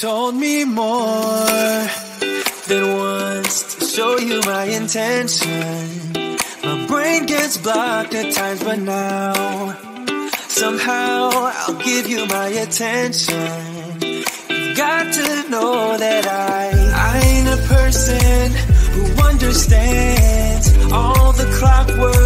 told me more than once to show you my intention. My brain gets blocked at times, but now somehow I'll give you my attention. You've got to know that I, I ain't a person who understands all the clockwork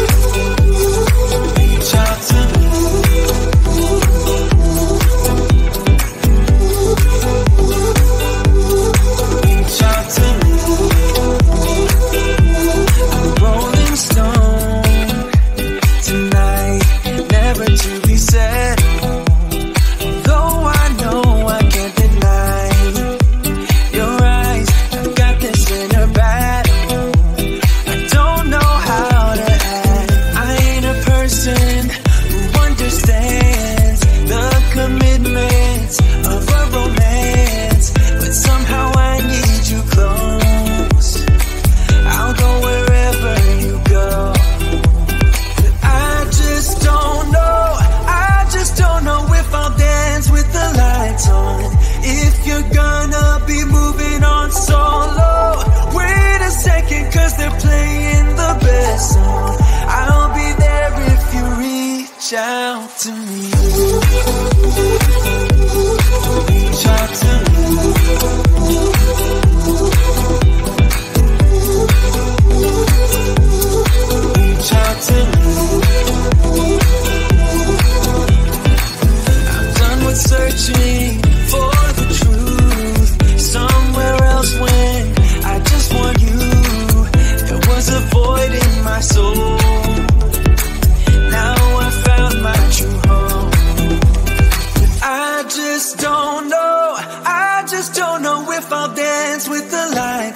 out to me.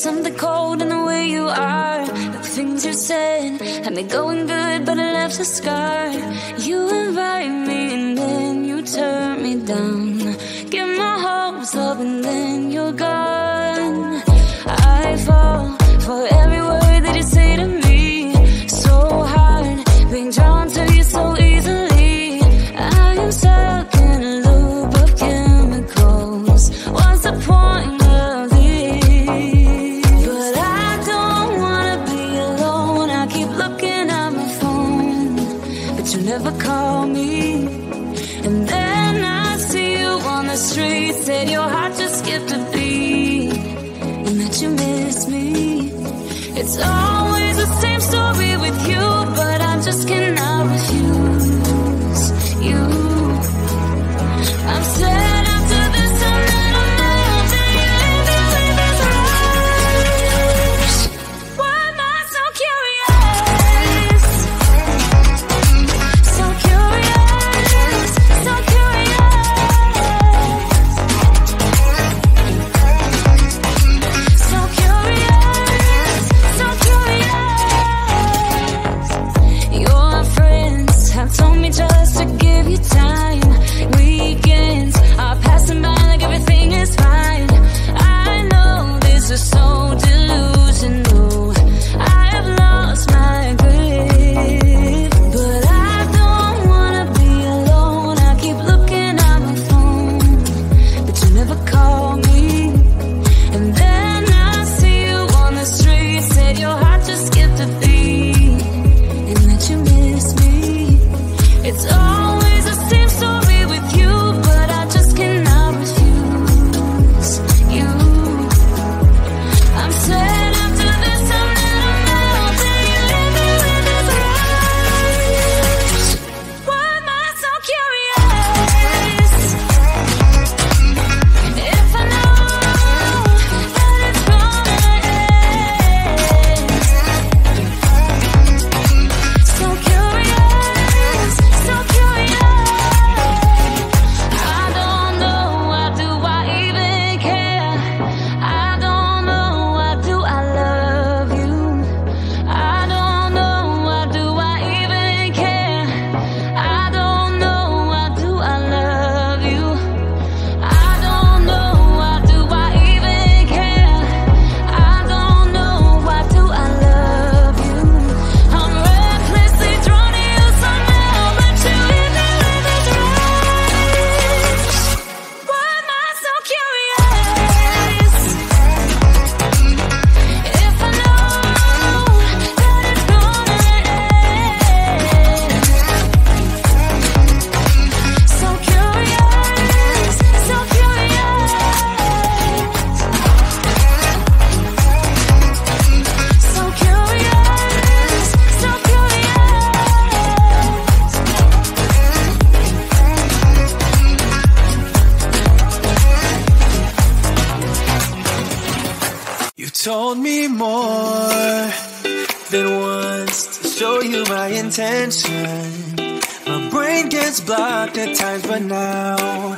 something cold in the way you are. The things you said had me going good, but I left a scar. You invite me and then you turn me down. Give my hopes up and then you're gone. I fall for every word. Been once to show you my intention. My brain gets blocked at times, but now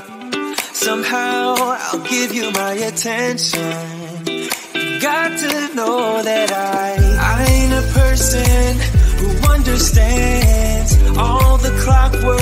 somehow I'll give you my attention. You got to know that I I ain't a person who understands all the clockwork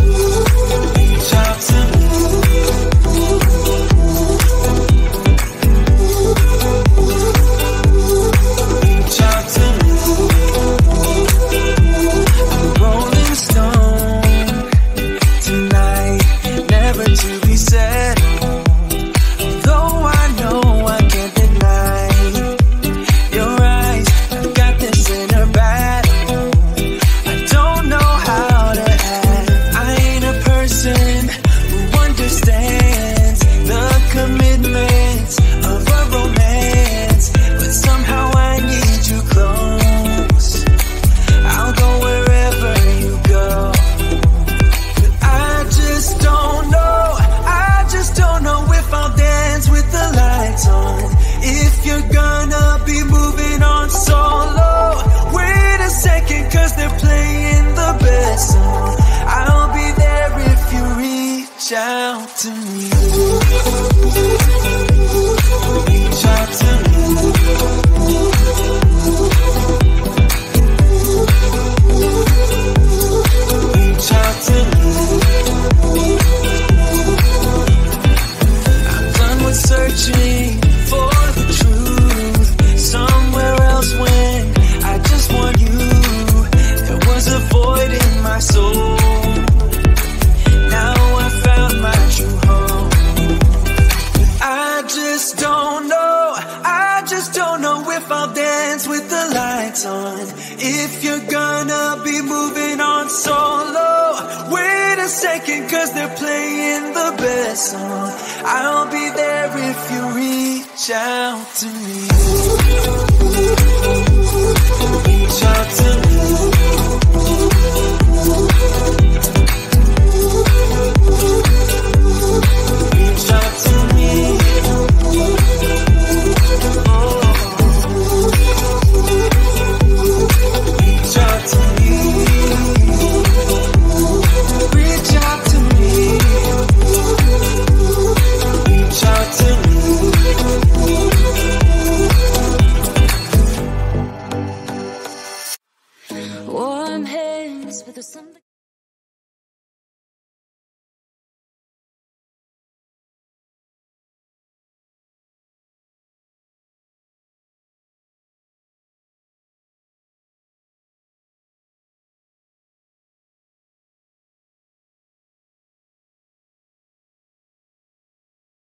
I'll be there if you reach out to me.